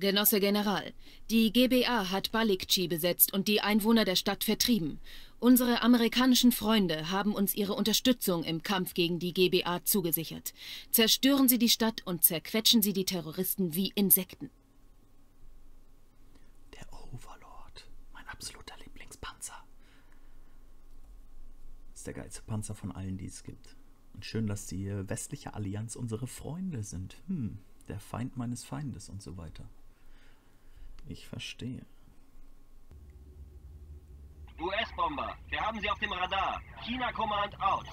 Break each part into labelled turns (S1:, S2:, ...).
S1: Genosse General, die GBA hat Balikci besetzt und die Einwohner der Stadt vertrieben. Unsere amerikanischen Freunde haben uns ihre Unterstützung im Kampf gegen die GBA zugesichert. Zerstören Sie die Stadt und zerquetschen Sie die Terroristen wie Insekten.
S2: Der Overlord, mein absoluter Lieblingspanzer. ist der geilste Panzer von allen, die es gibt. Und schön, dass die westliche Allianz unsere Freunde sind. Hm, der Feind meines Feindes und so weiter. Ich verstehe.
S3: US-Bomber, wir haben sie auf dem Radar. China Command out.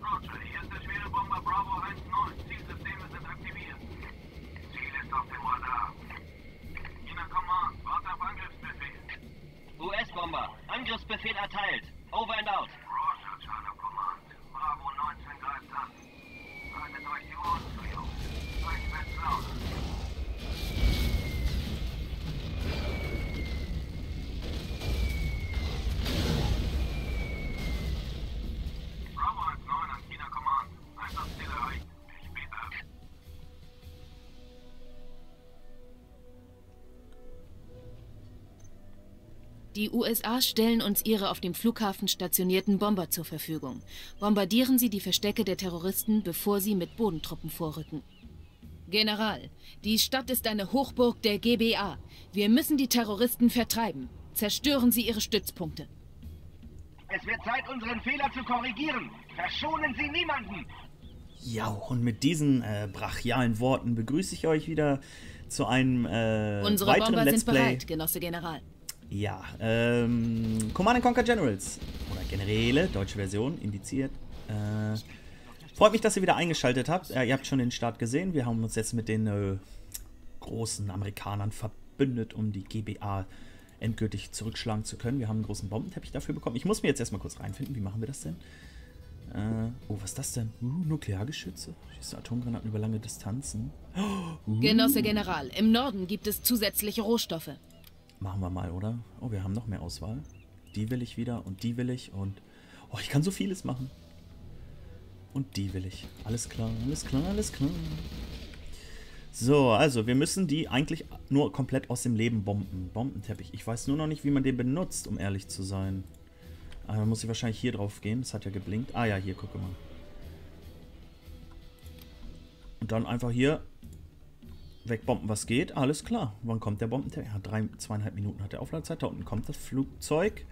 S4: Roger, hier ist der schwere Bomber Bravo 1-9. Zielsysteme sind aktiviert. Ziel ist auf dem Radar. China Command, warte auf Angriffsbefehl.
S3: US-Bomber, Angriffsbefehl erteilt. Over and out.
S4: Die
S1: USA stellen uns ihre auf dem Flughafen stationierten Bomber zur Verfügung. Bombardieren Sie die Verstecke der Terroristen, bevor sie mit Bodentruppen vorrücken. General, die Stadt ist eine Hochburg der GBA. Wir müssen die Terroristen vertreiben. Zerstören Sie ihre Stützpunkte.
S3: Es wird Zeit, unseren Fehler zu korrigieren. Verschonen Sie niemanden.
S2: Ja, und mit diesen äh, brachialen Worten begrüße ich euch wieder zu einem äh,
S1: Unsere
S2: weiteren
S1: Bomber
S2: Let's
S1: sind
S2: Play.
S1: bereit, Genosse General.
S2: Ja, ähm, Command Conquer Generals oder Generäle, deutsche Version, indiziert. Äh, freut mich, dass ihr wieder eingeschaltet habt. Ja, ihr habt schon den Start gesehen. Wir haben uns jetzt mit den äh, großen Amerikanern verbündet, um die GBA endgültig zurückschlagen zu können. Wir haben einen großen Bombenteppich dafür bekommen. Ich muss mir jetzt erstmal kurz reinfinden. Wie machen wir das denn? Äh, oh, was ist das denn? Uh, Nukleargeschütze. Schießt Atomgranaten über lange Distanzen. Uh,
S1: Genosse General, im Norden gibt es zusätzliche Rohstoffe.
S2: Machen wir mal, oder? Oh, wir haben noch mehr Auswahl. Die will ich wieder und die will ich und... Oh, ich kann so vieles machen. Und die will ich. Alles klar, alles klar, alles klar. So, also wir müssen die eigentlich nur komplett aus dem Leben bomben. Bombenteppich. Ich weiß nur noch nicht, wie man den benutzt, um ehrlich zu sein. Aber muss ich wahrscheinlich hier drauf gehen. Das hat ja geblinkt. Ah ja, hier, gucke mal. Und dann einfach hier wegbomben, was geht. Alles klar. Wann kommt der Bombenteppich? Ja, drei, zweieinhalb Minuten hat der Aufladezeit. Da unten kommt das Flugzeug.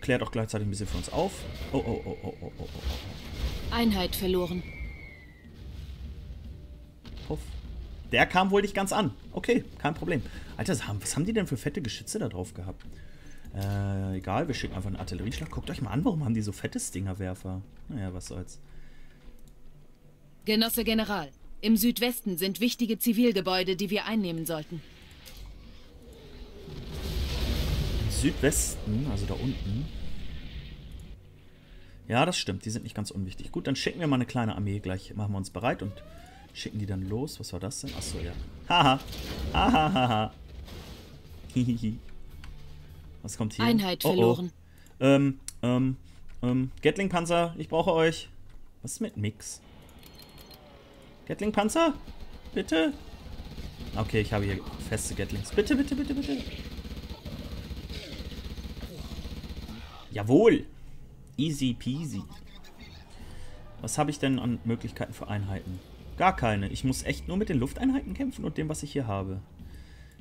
S2: Klärt auch gleichzeitig ein bisschen für uns auf. Oh, oh, oh, oh, oh, oh, oh.
S1: Einheit verloren.
S2: Puff. Der kam wohl nicht ganz an. Okay, kein Problem. Alter, was haben die denn für fette Geschütze da drauf gehabt? Äh, egal, wir schicken einfach einen Artillerieschlag. Guckt euch mal an, warum haben die so fette Stingerwerfer? Naja, was soll's.
S1: Genosse General, im Südwesten sind wichtige Zivilgebäude, die wir einnehmen sollten.
S2: Südwesten, also da unten. Ja, das stimmt, die sind nicht ganz unwichtig. Gut, dann schicken wir mal eine kleine Armee gleich. Machen wir uns bereit und schicken die dann los. Was war das denn? Achso, ja. Haha. Haha, haha. Hihihi. Was kommt hier?
S1: Einheit
S2: Oh, oh.
S1: verloren.
S2: Ähm, ähm, ähm, Gatling-Panzer, ich brauche euch. Was ist mit Mix? Gatling-Panzer? Bitte? Okay, ich habe hier feste Gatlings. Bitte, bitte, bitte, bitte. Jawohl. Easy peasy. Was habe ich denn an Möglichkeiten für Einheiten? Gar keine. Ich muss echt nur mit den Lufteinheiten kämpfen und dem, was ich hier habe.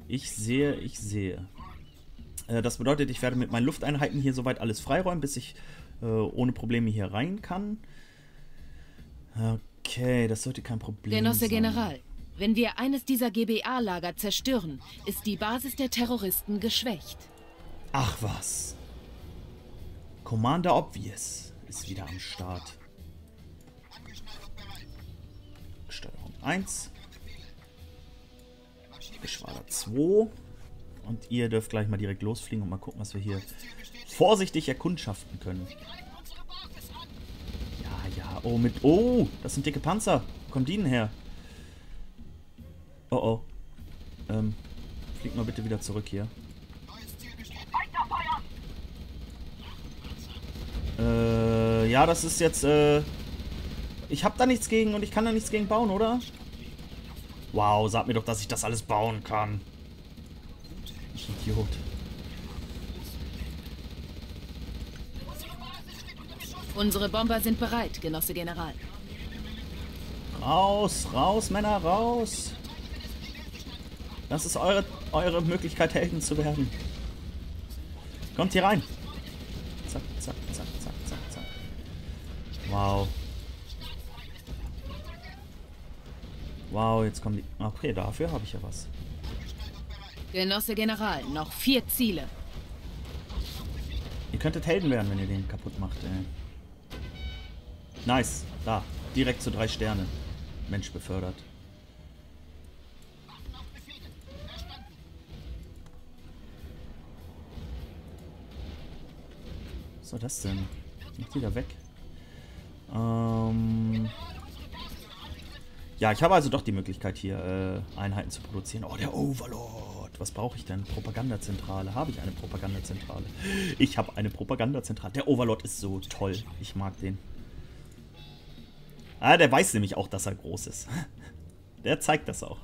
S2: Ich sehe, ich sehe. Äh, Das bedeutet, ich werde mit meinen Lufteinheiten hier soweit alles freiräumen, bis ich äh, ohne Probleme hier rein kann. Okay, das sollte kein Problem
S1: Genosse
S2: sein.
S1: General, wenn wir eines dieser GBA-Lager zerstören, ist die Basis der Terroristen geschwächt.
S2: Ach was. Commander Obvious ist wieder am Start. Steuerung 1. Geschwader 2. Und ihr dürft gleich mal direkt losfliegen und mal gucken, was wir hier vorsichtig erkundschaften können. Oh, mit. Oh, das sind dicke Panzer. Wo kommen die denn her? Oh, oh. Ähm, fliegt mal bitte wieder zurück hier. Äh, ja, das ist jetzt, äh... Ich hab da nichts gegen und ich kann da nichts gegen bauen, oder? Wow, sag mir doch, dass ich das alles bauen kann. Ich Idiot.
S1: Unsere Bomber sind bereit, Genosse General.
S2: Raus, raus, Männer, raus. Das ist eure, eure Möglichkeit, Helden zu werden. Kommt hier rein. Zack, zack, zack, zack, zack, zack. Wow. Wow, jetzt kommen die... Okay, dafür habe ich ja was.
S1: Genosse General, noch vier Ziele.
S2: Ihr könntet Helden werden, wenn ihr den kaputt macht, ey. Nice. Da. Direkt zu drei Sterne. Mensch befördert. Was soll das denn? Macht die da weg? Ähm... Ja, ich habe also doch die Möglichkeit hier äh, Einheiten zu produzieren. Oh, der Overlord. Was brauche ich denn? Propagandazentrale. Habe ich eine Propagandazentrale? Ich habe eine Propagandazentrale. Der Overlord ist so toll. Ich mag den. Ah, der weiß nämlich auch, dass er groß ist. Der zeigt das auch.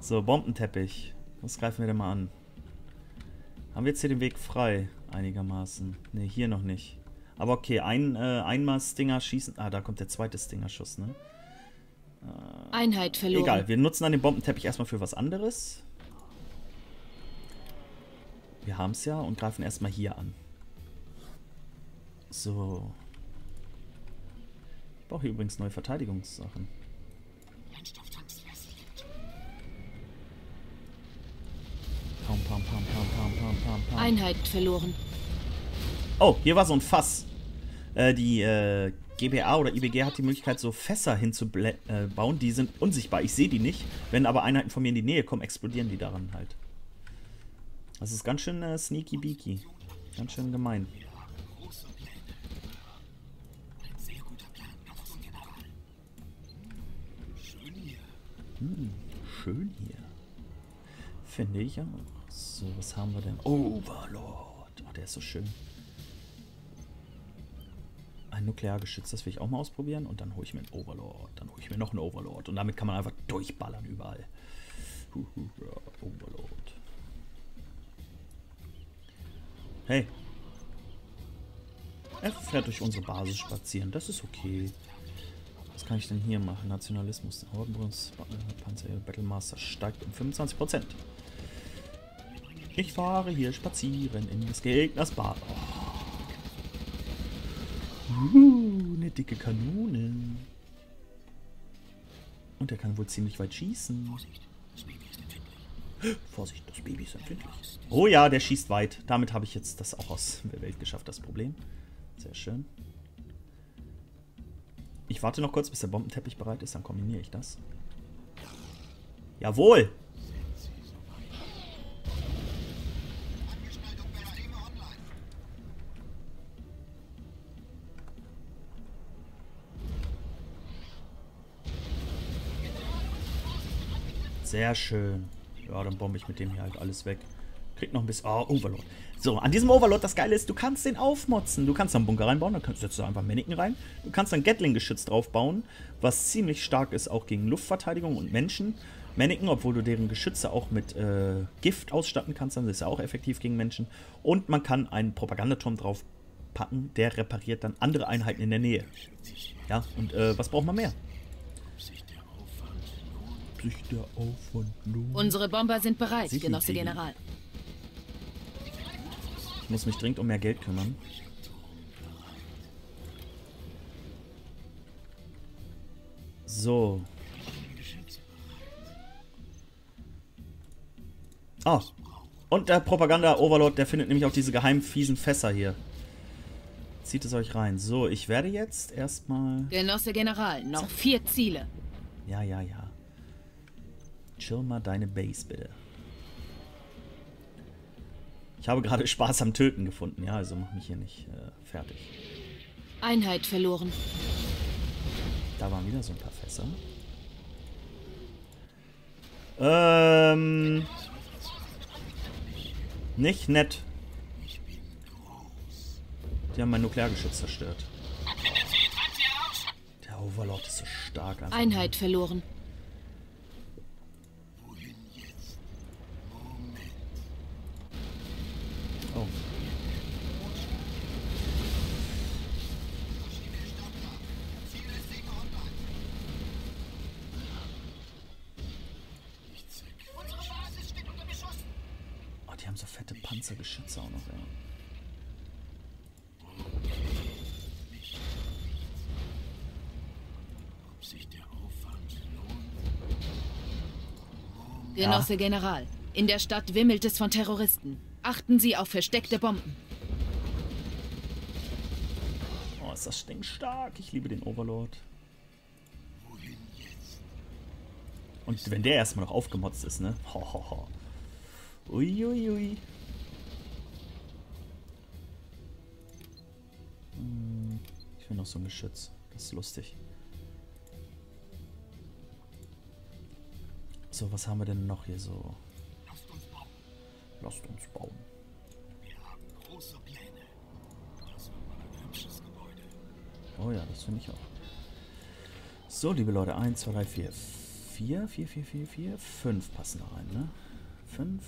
S2: So, Bombenteppich. Was greifen wir denn mal an? Haben wir jetzt hier den Weg frei? Einigermaßen. Ne, hier noch nicht. Aber okay, ein, äh, einmal Stinger schießen. Ah, da kommt der zweite Stinger-Schuss, ne?
S1: Einheit verloren.
S2: Egal, wir nutzen dann den Bombenteppich erstmal für was anderes. Wir haben es ja und greifen erstmal hier an. So. Ich brauche hier übrigens neue Verteidigungssachen. Pam, pam, pam, pam, pam, pam, pam, pam.
S1: Einheit verloren.
S2: Oh, hier war so ein Fass. Äh, die äh, GBA oder IBG hat die Möglichkeit, so Fässer hinzubauen. Die sind unsichtbar. Ich sehe die nicht. Wenn aber Einheiten von mir in die Nähe kommen, explodieren die daran halt. Das ist ganz schön äh, sneaky beaky. Ganz schön gemein. Hm, schön hier. Finde ich auch. So, was haben wir denn? Overlord. Oh, der ist so schön. Ein Nukleargeschütz, das will ich auch mal ausprobieren. Und dann hole ich mir einen Overlord. Dann hole ich mir noch einen Overlord. Und damit kann man einfach durchballern überall. Overlord. Hey. Er fährt durch unsere Basis spazieren. Das ist okay. Was kann ich denn hier machen? Nationalismus. Panzer, Battlemaster steigt um 25%. Ich fahre hier spazieren in des Gegners Bad. Oh. Uh, eine dicke Kanone. Und er kann wohl ziemlich weit schießen. Vorsicht, das Baby ist empfindlich. Oh ja, der schießt weit. Damit habe ich jetzt das auch aus der Welt geschafft, das Problem. Sehr schön. Ich warte noch kurz, bis der Bombenteppich bereit ist, dann kombiniere ich das. Jawohl! Sehr schön. Ja, dann bombe ich mit dem hier halt alles weg. Kriegt noch ein bisschen... Oh, Overlord. So, an diesem Overlord, das Geile ist, du kannst den aufmotzen. Du kannst da einen Bunker reinbauen, dann kannst, setzt du einfach Mannequin rein. Du kannst dann Gatling-Geschütz draufbauen, was ziemlich stark ist, auch gegen Luftverteidigung und Menschen. Mannequin, obwohl du deren Geschütze auch mit äh, Gift ausstatten kannst, dann ist er auch effektiv gegen Menschen. Und man kann einen Propagandaturm draufpacken, der repariert dann andere Einheiten in der Nähe. Ja, und äh, was braucht man mehr? Sich der Aufwand lohnt.
S1: Unsere Bomber sind bereit, Genosse. General.
S2: Ich muss mich dringend um mehr Geld kümmern. So. Ah. Und der Propaganda-Overlord, der findet nämlich auch diese geheimen fiesen Fässer hier. Zieht es euch rein. So, ich werde jetzt erstmal...
S1: Genosse General, noch vier Ziele.
S2: Ja, ja, ja. Chill mal deine Base, bitte. Ich habe gerade Spaß am Töten gefunden, ja, also mach mich hier nicht äh, fertig.
S1: Einheit verloren.
S2: Da waren wieder so ein paar Fässer. Ähm. Nicht nett. Die haben mein Nukleargeschütz zerstört. Der Overlord ist so stark. Einfach.
S1: Einheit verloren.
S2: Oh. Oh, die haben so fette Panzergeschütze auch noch, ey.
S1: Genosse General, in der Stadt wimmelt es von Terroristen. Achten Sie auf versteckte Bomben.
S2: Oh, ist das stinkstark. Ich liebe den Overlord. Und wenn der erstmal noch aufgemotzt ist, ne? Ho, ho, ho. Uiuiui. Ui, ui. Ich will noch so ein Geschütz. Das ist lustig. So, was haben wir denn noch hier so?
S5: Lasst uns bauen.
S2: Lasst uns bauen.
S5: Wir haben große Pläne. Das wird mal ein hübsches Gebäude.
S2: Oh ja, das finde ich auch. So, liebe Leute, 1, 2, 3, 4. 4, 4, 4, 4, 4, 5 passen da rein, ne? 5.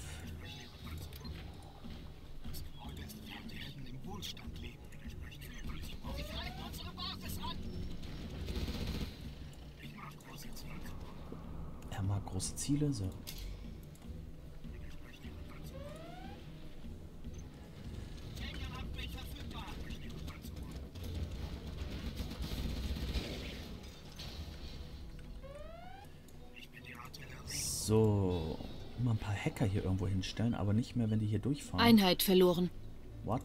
S5: Das Gebäude ist Helden im Wohlstand große Ziele,
S2: so. So. Mal ein paar Hacker hier irgendwo hinstellen, aber nicht mehr, wenn die hier durchfahren.
S1: Einheit verloren.
S2: What?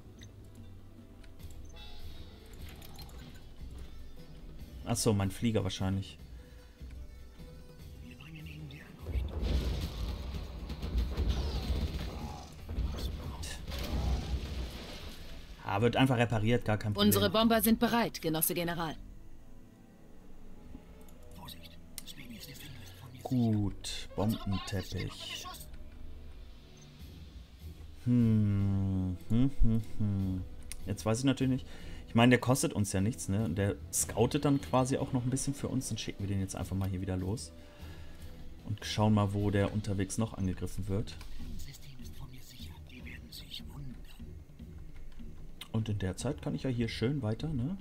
S2: Achso, mein Flieger wahrscheinlich. Wird einfach repariert, gar kein Problem.
S1: Unsere Bomber sind bereit, Genosse General.
S2: Gut, Bombenteppich. Hm, hm, hm, hm. Jetzt weiß ich natürlich nicht. Ich meine, der kostet uns ja nichts, ne? Und Der scoutet dann quasi auch noch ein bisschen für uns. Dann schicken wir den jetzt einfach mal hier wieder los. Und schauen mal, wo der unterwegs noch angegriffen wird. Und in der Zeit kann ich ja hier schön weiter, ne?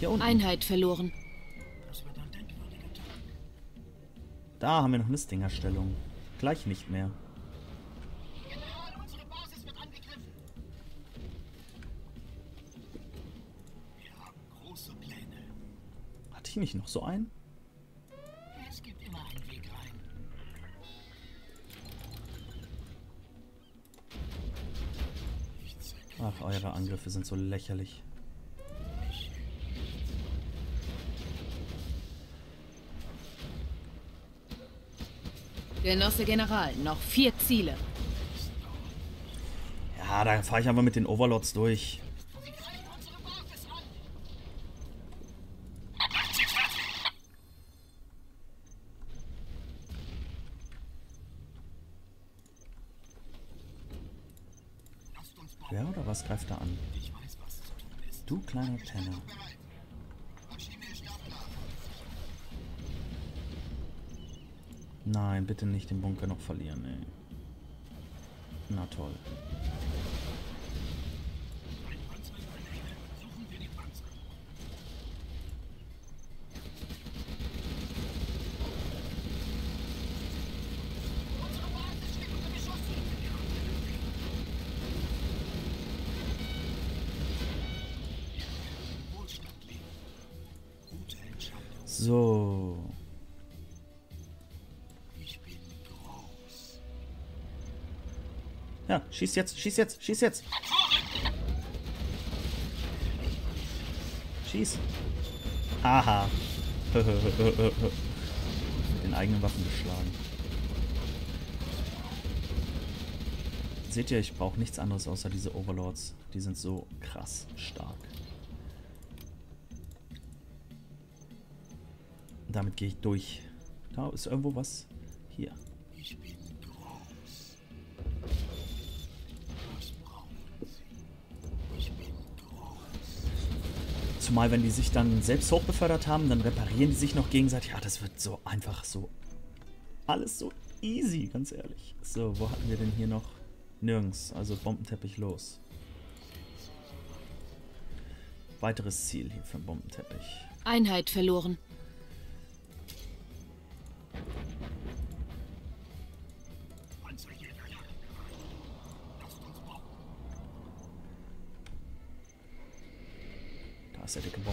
S2: Hier unten.
S1: Einheit verloren.
S5: Das wird ein denkwürdiger Tag.
S2: Da haben wir noch eine Stingerstellung. Gleich nicht mehr. Hatte ich nicht noch so einen? Ach, eure Angriffe sind so lächerlich.
S1: Genosse General, noch vier Ziele.
S2: Ja, da fahre ich einfach mit den Overlords durch.
S5: Sie greifen unsere Basis an. Lasst uns bauen.
S2: Wer oder was greift da an? Du kleiner Penner. Nein, bitte nicht den Bunker noch verlieren, ey. Na toll. Schieß jetzt, schieß jetzt, schieß jetzt. Schieß. Haha. Mit den eigenen Waffen geschlagen. Seht ihr, ich brauche nichts anderes außer diese Overlords. Die sind so krass stark. Damit gehe ich durch. Da ist irgendwo was. Hier.
S5: Ich bin
S2: Zumal, wenn die sich dann selbst hochbefördert haben, dann reparieren die sich noch gegenseitig. Ja, das wird so einfach so. Alles so easy, ganz ehrlich. So, wo hatten wir denn hier noch? Nirgends, also Bombenteppich los. Weiteres Ziel hier für den Bombenteppich.
S1: Einheit verloren.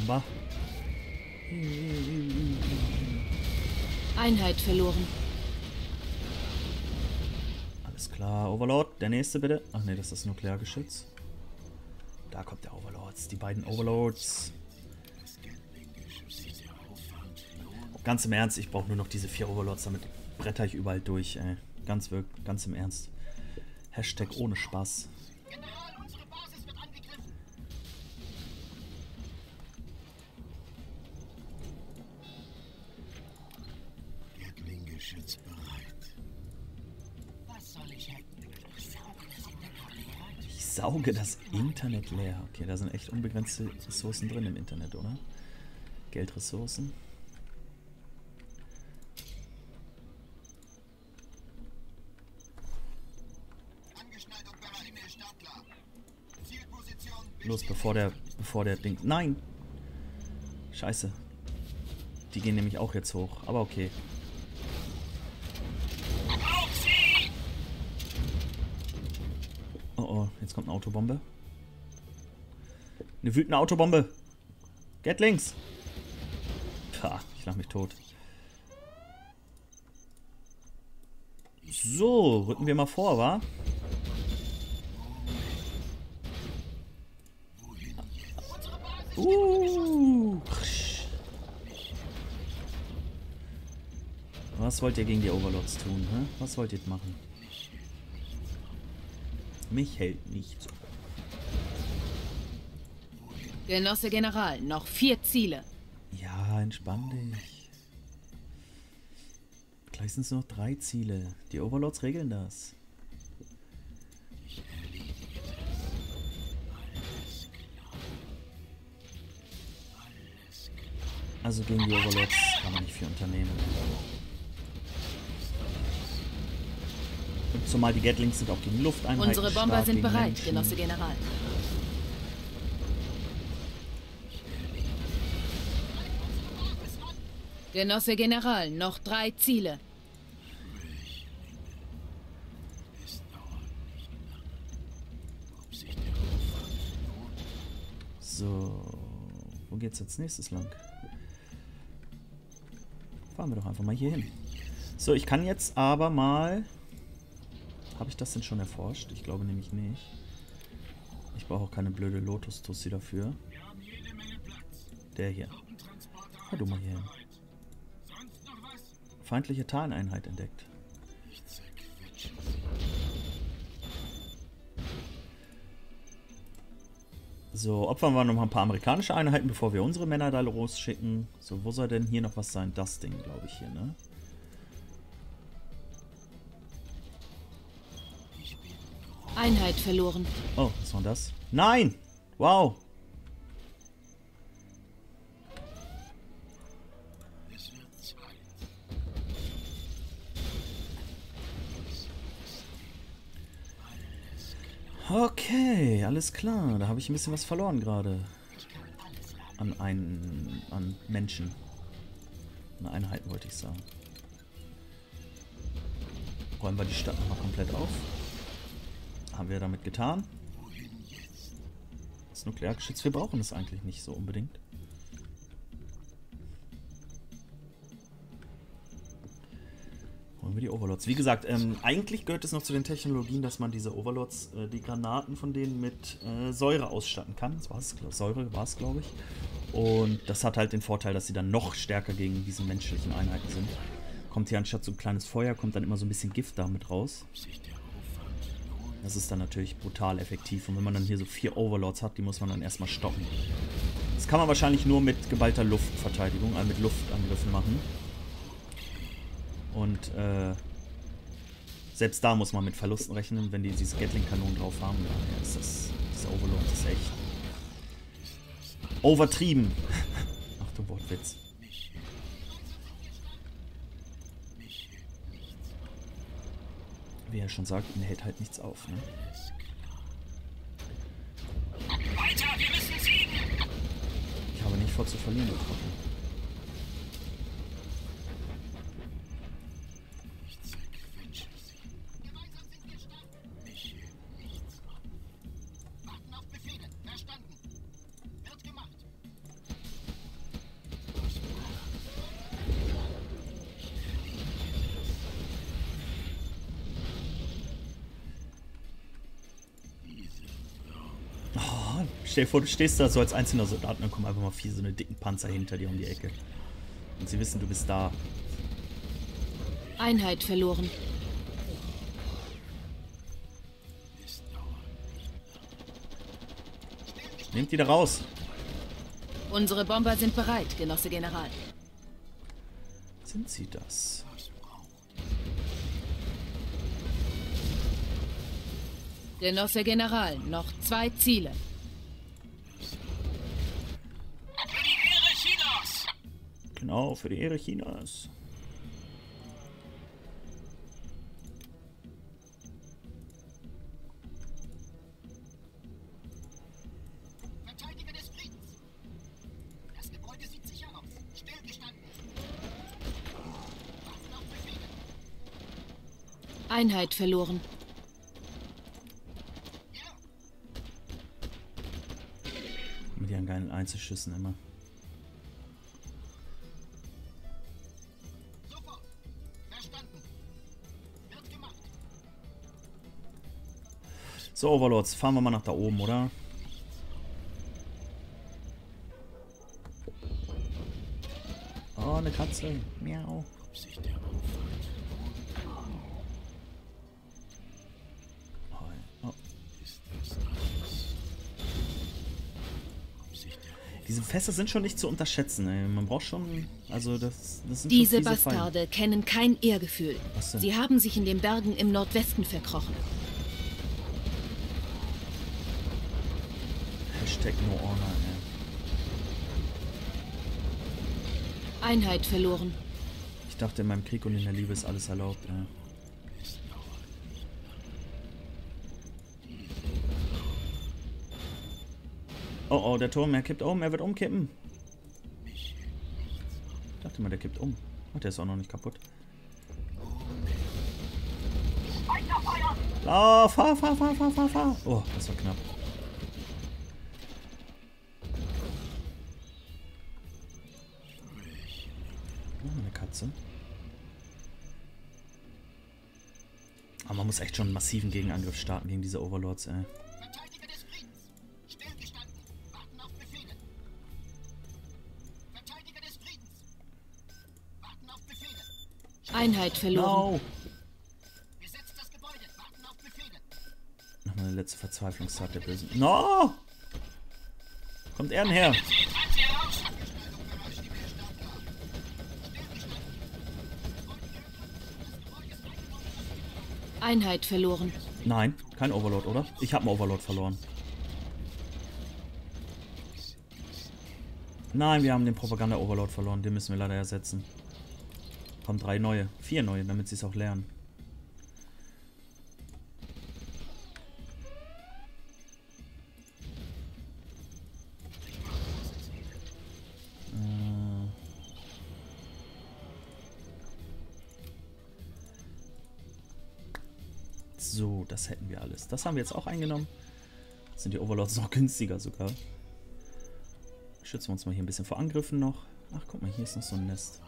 S2: Bomber.
S1: Einheit verloren.
S2: Alles klar, Overlord, der nächste bitte. Ach nee, das ist das Nukleargeschütz. Da kommt der Overlords, die beiden Overlords. Ganz im Ernst, ich brauche nur noch diese vier Overlords, damit bretter ich überall durch, ey. Ganz wirklich, ganz im Ernst. Hashtag ohne Spaß.
S5: General,
S2: sauge das Internet leer. Okay, da sind echt unbegrenzte Ressourcen drin im Internet, oder? Geldressourcen. Los, bevor der, bevor der Ding... Nein! Scheiße. Die gehen nämlich auch jetzt hoch. Aber okay. Oh oh, jetzt kommt eine Autobombe. Eine wütende Autobombe. Gatlings. Pah, ich lach mich tot. So, rücken wir mal vor, wa? Uh. Was wollt ihr gegen die Overlords tun, hä? Was wollt ihr machen? Mich hält nichts.
S1: Genosse General, noch vier Ziele.
S2: Ja, entspann dich. Gleich sind es noch drei Ziele. Die Overlords regeln das. Also gegen die Overlords kann man nicht viel unternehmen. Und zumal die Gatlings sind auch gegen Lufteinheiten
S1: Unsere Bomber sind bereit,
S2: Menschen.
S1: Genosse General. Genosse General, noch drei Ziele.
S2: So, wo geht's als nächstes lang? Fahren wir doch einfach mal hier hin. So, ich kann jetzt aber mal... Habe ich das denn schon erforscht? Ich glaube nämlich nicht. Ich brauche auch keine blöde Lotus-Tussi dafür. Der hier. Hör du mal hier hin. Feindliche Tarneinheit entdeckt. So, opfern wir noch mal ein paar amerikanische Einheiten, bevor wir unsere Männer da losschicken. So, wo soll denn hier noch was sein? Das Ding, glaube ich, hier, ne?
S1: Einheit verloren.
S2: Oh, was war das? Nein! Wow! Okay, alles klar. Da habe ich ein bisschen was verloren gerade. An einen. an Menschen. An Einheiten wollte ich sagen. Räumen wir die Stadt nochmal komplett auf. Haben wir damit getan. Das Nukleargeschütz, wir brauchen es eigentlich nicht so unbedingt. Holen wir die Overlords. Wie gesagt, ähm, eigentlich gehört es noch zu den Technologien, dass man diese Overlords, äh, die Granaten von denen mit äh, Säure ausstatten kann. Das war's, Säure war es, glaube ich. Und das hat halt den Vorteil, dass sie dann noch stärker gegen diese menschlichen Einheiten sind. Kommt hier anstatt so ein kleines Feuer, kommt dann immer so ein bisschen Gift damit raus. Das ist dann natürlich brutal effektiv. Und wenn man dann hier so vier Overlords hat, die muss man dann erstmal stoppen. Das kann man wahrscheinlich nur mit geballter Luftverteidigung, also mit Luftangriffen machen. Und äh, selbst da muss man mit Verlusten rechnen, wenn die diese Gatling-Kanonen drauf haben. Ja, ist das, dieser Overlord ist echt overtrieben. Achtung, Wortwitz. Wie er schon sagt, ihn hält halt nichts auf. Ne?
S5: Weiter, wir müssen siegen!
S2: Ich habe nicht vor zu verlieren, du stell dir vor, du stehst da so als einzelner Soldat und dann kommen einfach mal vier so eine dicken Panzer hinter dir um die Ecke. Und sie wissen, du bist da.
S1: Einheit verloren.
S2: Nehmt die da raus.
S1: Unsere Bomber sind bereit, Genosse General.
S2: Sind sie das?
S1: Genosse General, noch zwei Ziele.
S2: Genau, für die Ehre Chinas.
S5: Verteidiger des Friedens. Das Gebäude sieht sicher aus. Stillgestanden. Warten auf Befehle.
S1: Einheit verloren.
S5: Ja,
S2: Mit ihren geilen Einzelschüssen immer. So, Overlords, fahren wir mal nach da oben, oder? Oh, eine Katze. Miau. Oh, Diese Fässer sind schon nicht zu unterschätzen, ey. Man braucht schon. Also, das, das sind
S1: Diese
S2: Feinde.
S1: Bastarde kennen kein Ehrgefühl. Sie haben sich in den Bergen im Nordwesten verkrochen.
S2: Hashtag no honor, ey.
S1: Einheit verloren.
S2: Ich dachte, in meinem Krieg und in der Liebe ist alles erlaubt, ey. Oh oh, der Turm, er kippt um, er wird umkippen. Ich dachte mal, der kippt um. Ach, der ist auch noch nicht kaputt. Lauf, fahr, fahr, fahr, fahr, fahr, fahr. Oh, das war knapp. Katze. Aber man muss echt schon einen massiven Gegenangriff starten gegen diese Overlords, ey.
S5: Verteidiger des Friedens. Stillgestanden. Warten auf Befehle. Verteidiger des Friedens. Warten auf Befehle.
S1: Einheit verloren.
S2: No! Nochmal eine letzte Verzweiflungstat der Bösen. No! Kommt er denn her?
S5: Sie treibt sie heraus. Abgestaltung bereit. Die Widerstand da.
S1: Einheit verloren.
S2: Nein, kein Overlord, oder? Ich habe einen Overlord verloren. Nein, wir haben den Propaganda-Overlord verloren. Den müssen wir leider ersetzen. Kommen drei neue. Vier neue, damit sie es auch lernen. So, das hätten wir alles. Das haben wir jetzt auch eingenommen. Sind die Overlords noch günstiger sogar. Schützen wir uns mal hier ein bisschen vor Angriffen noch. Ach, guck mal, hier ist noch so ein Nest.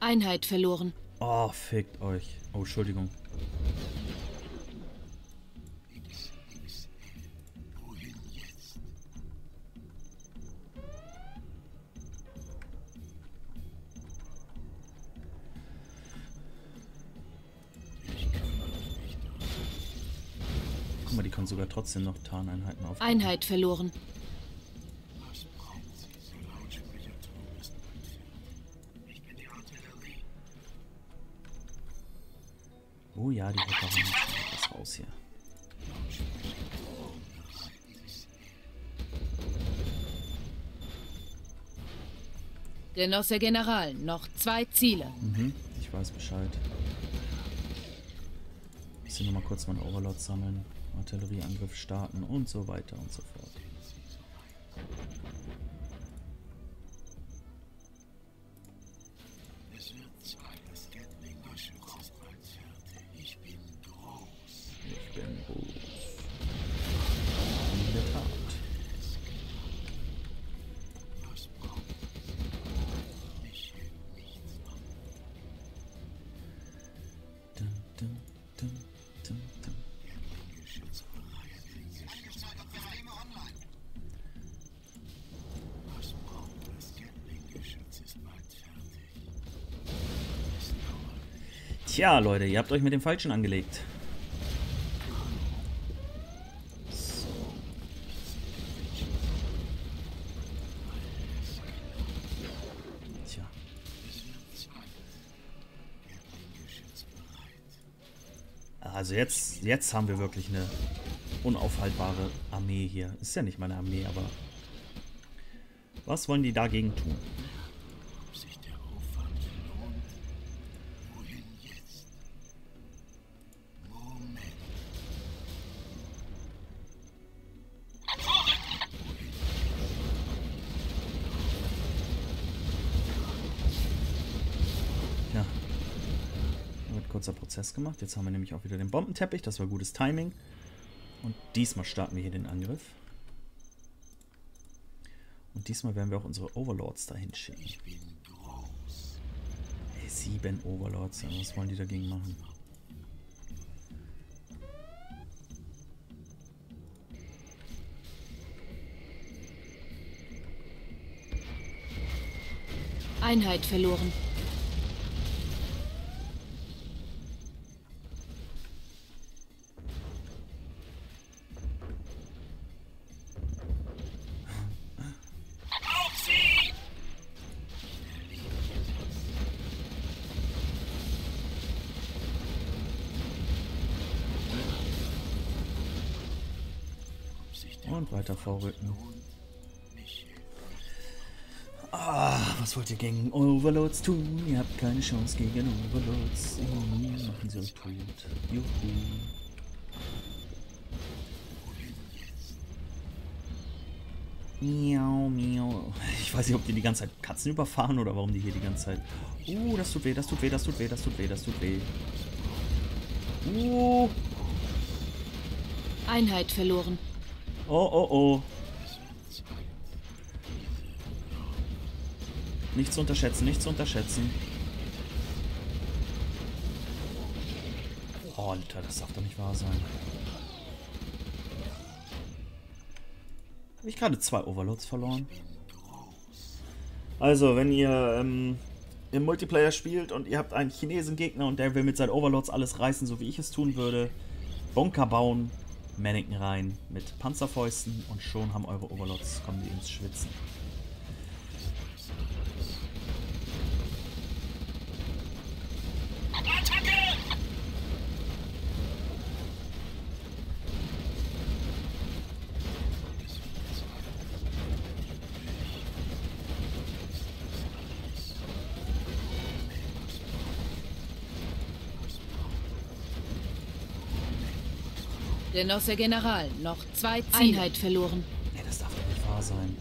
S1: Einheit verloren.
S2: Oh, fickt euch. Oh, Entschuldigung. Sogar trotzdem noch Tarneinheiten auf.
S1: Einheit verloren.
S5: Was.
S2: Oh ja, die Hackerin. Das raus hier.
S1: Genosse General, noch zwei Ziele.
S2: Mhm, ich weiß Bescheid. Jetzt hier nochmal kurz meine Overlords sammeln. Artillerieangriff starten und so weiter und so fort. Tja, Leute, ihr habt euch mit dem Falschen angelegt. Also jetzt, jetzt haben wir wirklich eine unaufhaltbare Armee hier. Ist ja nicht meine Armee, aber... Was wollen die dagegen tun? Prozess gemacht. Jetzt haben wir nämlich auch wieder den Bombenteppich. Das war gutes Timing. Und diesmal starten wir hier den Angriff. Und diesmal werden wir auch unsere Overlords dahin schicken.
S5: Ich bin groß.
S2: Ey, sieben Overlords. Was wollen die dagegen machen?
S1: Einheit verloren.
S2: Und weiter vorrücken. Ah, was wollt ihr gegen Overlords tun? Ihr habt keine Chance gegen Overlords. Mhm, machen sie euch tot. Juhu. Miau, miau. Ich weiß nicht, ob die die ganze Zeit Katzen überfahren oder warum die hier die ganze Zeit. Uh, das tut weh, das tut weh, das tut weh, das tut weh, das tut weh. Uh.
S1: Einheit verloren.
S2: Oh, oh, oh. Nicht zu unterschätzen, nicht zu unterschätzen. Oh, Alter, das darf doch nicht wahr sein. Habe ich gerade zwei Overlords verloren? Also, wenn ihr ähm, im Multiplayer spielt und ihr habt einen Chinesen-Gegner und der will mit seinen Overlords alles reißen, so wie ich es tun würde, Bunker bauen, Mannequin rein mit Panzerfäusten und schon haben eure Overlords, kommen die ins Schwitzen.
S1: Genosse General, noch zwei Ziele. Einheit verloren.
S2: Nee, das darf doch nicht wahr sein.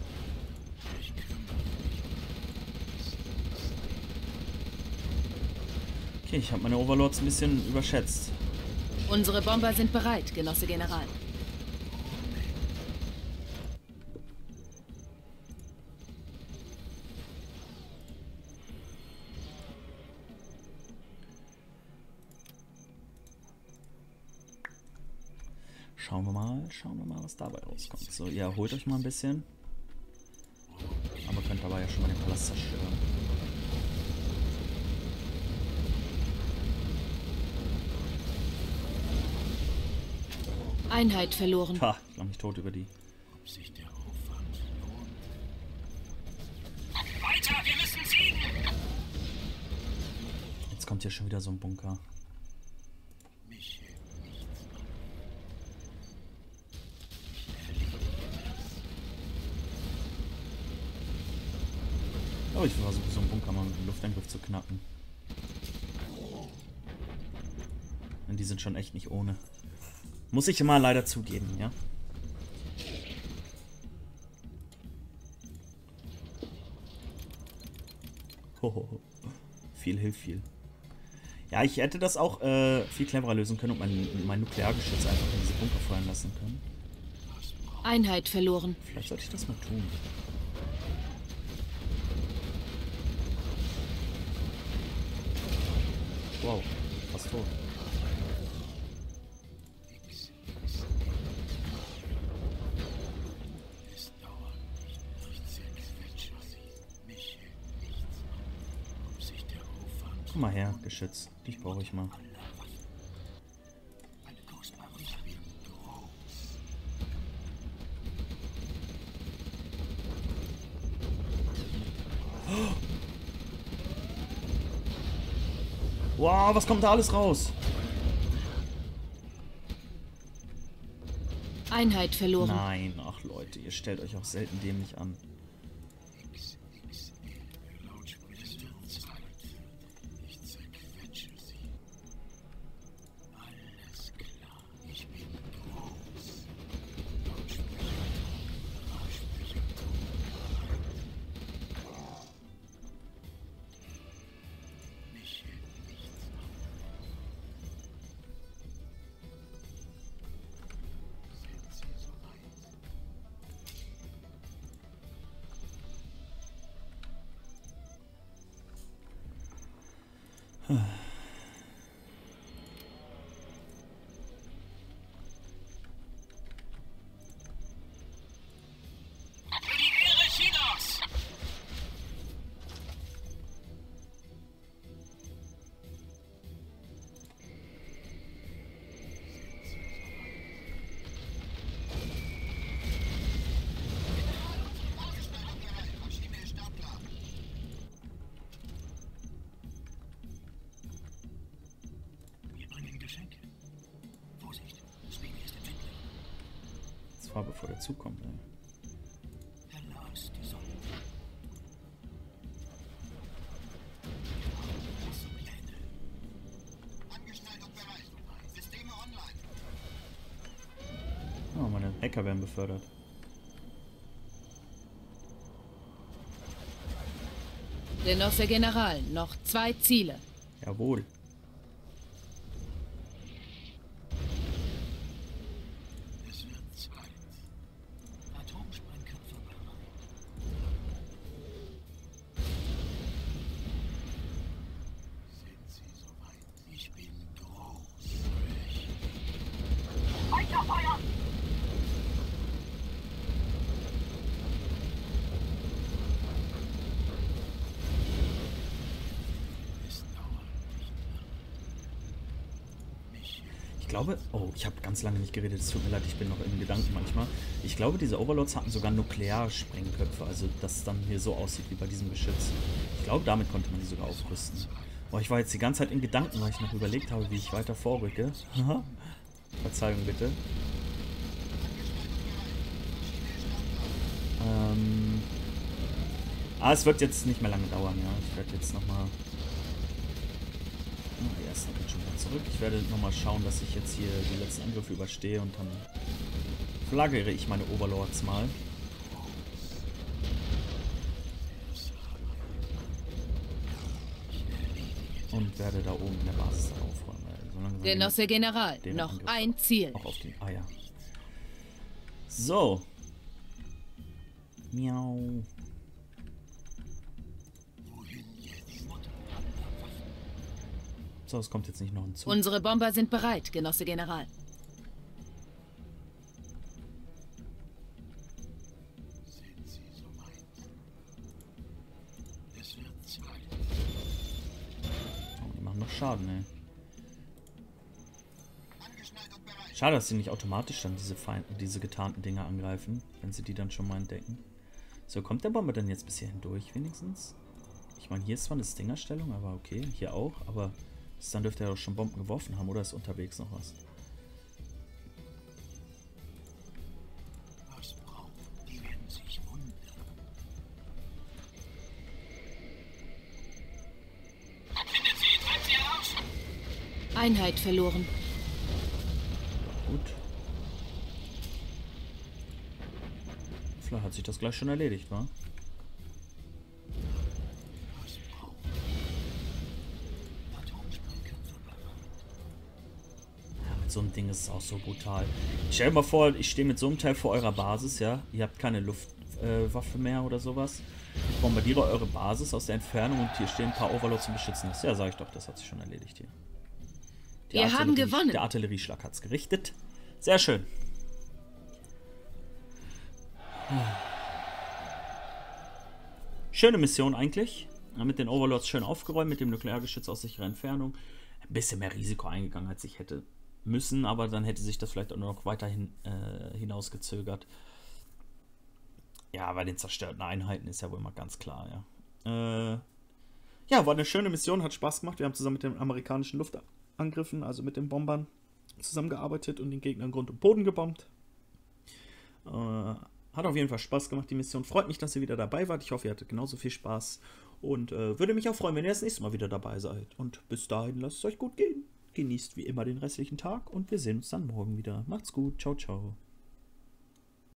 S2: Okay, ich habe meine Overlords ein bisschen überschätzt.
S1: Unsere Bomber sind bereit, Genosse General.
S2: Schauen wir mal, wir was dabei rauskommt. So, ihr erholt euch mal ein bisschen. Aber könnt dabei ja schon mal den Palast zerstören.
S1: Einheit verloren.
S2: Ha, ich lag mich tot über die.
S5: Ob sich der Aufwand lohnt?
S2: Jetzt kommt hier schon wieder so ein Bunker.
S5: Mich hält nichts ab.
S2: Oh, ich versuche so einen Bunker mal mit dem Luftangriff zu knacken. Denn die sind schon echt nicht ohne. Muss ich immer leider zugeben, ja. Hohoho. Viel hilft viel. Ja, ich hätte das auch äh, viel cleverer lösen können und mein, mein Nukleargeschütz einfach in diese Bunker feuern lassen können.
S1: Einheit verloren.
S2: Vielleicht sollte ich das mal tun. Wow, fast tot.
S5: Es dauert nicht. Ich zerquetsche sie. Mich hält nichts an. Ob sich der Aufwand
S2: Komm mal her, Geschütz. Dich brauche ich mal. Wow, was kommt da alles raus?
S1: Einheit verloren.
S2: Nein, ach Leute, ihr stellt euch auch selten dämlich an. War bevor der Zug kommt, ey.
S5: Online.
S2: Oh, meine Hacker werden befördert.
S1: Genosse General, noch zwei Ziele.
S2: Jawohl.
S5: Es wird Zeit. Atomsprengköpfe bereit. Sind Sie soweit? Ich bin groß.
S3: Weiterfeuern!
S5: Es dauert nicht lange. Mich
S2: Ich glaube, oh, ich habe ganz lange nicht geredet, es tut mir leid, ich bin noch in Gedanken manchmal. Ich glaube, diese Overlords hatten sogar Nuklearsprengköpfe, also dass es dann hier so aussieht wie bei diesem Geschütz. Ich glaube, damit konnte man die sogar aufrüsten. Boah, ich war jetzt die ganze Zeit in Gedanken, weil ich noch überlegt habe, wie ich weiter vorrücke. Verzeihung bitte. Ähm. Ah, es wird jetzt nicht mehr lange dauern, ja. Ich werde jetzt nochmal. Geht schon wieder zurück. Ich werde nochmal schauen, dass ich jetzt hier die letzten Angriffe überstehe und dann flaggere ich meine Overlords mal. Und werde da oben in der Basis aufräumen. weil So langsam
S1: Genosse General,
S2: den
S1: noch
S2: Angriff
S1: ein Ziel.
S2: Auch auf die Eier. So. Miau. So, es kommt jetzt nicht noch ein Zug.
S1: Unsere Bomber sind bereit, Genosse General.
S5: Sind Sie soweit? Es wird Zeit.
S2: Oh, die machen noch Schaden, ey. Schade, dass sie nicht automatisch dann diese Feind diese getarnten Dinger angreifen, wenn sie die dann schon mal entdecken. So, kommt der Bomber denn jetzt bis hierhin durch, wenigstens? Ich meine, hier ist zwar eine Stingerstellung, aber okay, hier auch, aber dann dürfte er doch schon Bomben geworfen haben, oder ist unterwegs noch was?
S5: Was brauchen? Die werden sich wundern. Findet sie, treibt sie heraus!
S1: Einheit verloren.
S2: Gut. Vielleicht hat sich das gleich schon erledigt, wa? So einem Ding ist es auch so brutal. Stell dir mal vor, ich stehe mit so einem Teil vor eurer Basis, ja? Ihr habt keine Luftwaffe äh, mehr oder sowas. Ich bombardiere eure Basis aus der Entfernung und hier stehen ein paar Overlords zum Beschützen. Das, ja, sag ich doch, das hat sich schon erledigt hier. Die
S1: Wir haben gewonnen.
S2: Der Artillerieschlag hat es gerichtet. Sehr schön. Schöne Mission eigentlich. Mit den Overlords schön aufgeräumt, mit dem Nukleargeschütz aus sicherer Entfernung. Ein bisschen mehr Risiko eingegangen, als ich hätte müssen, aber dann hätte sich das vielleicht auch noch weiterhin äh, hinausgezögert. Ja, bei den zerstörten Einheiten ist ja wohl mal ganz klar, ja. Äh, ja, war eine schöne Mission, hat Spaß gemacht. Wir haben zusammen mit den amerikanischen Luftangriffen, also mit den Bombern, zusammengearbeitet und den Gegnern Grund und Boden gebombt. Äh, hat auf jeden Fall Spaß gemacht, die Mission. Freut mich, dass ihr wieder dabei wart. Ich hoffe, ihr hattet genauso viel Spaß. Und äh, würde mich auch freuen, wenn ihr das nächste Mal wieder dabei seid. Und bis dahin, lasst es euch gut gehen. Genießt wie immer den restlichen Tag und wir sehen uns dann morgen wieder. Macht's gut. Ciao, ciao.